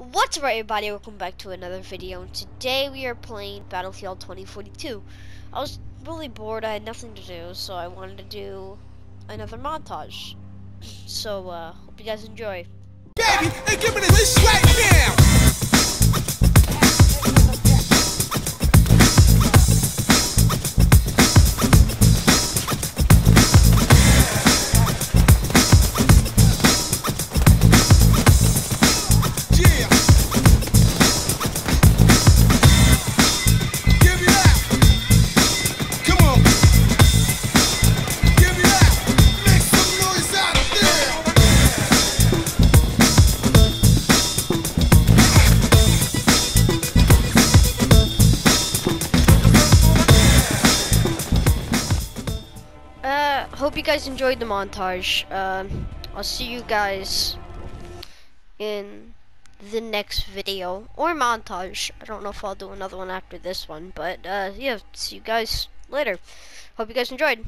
What's up everybody, welcome back to another video. And today we are playing Battlefield 2042. I was really bored, I had nothing to do, so I wanted to do another montage. So, uh, hope you guys enjoy. Baby, give me this right now. Uh, hope you guys enjoyed the montage. Um, I'll see you guys in the next video or montage. I don't know if I'll do another one after this one, but uh, yeah, see you guys later. Hope you guys enjoyed.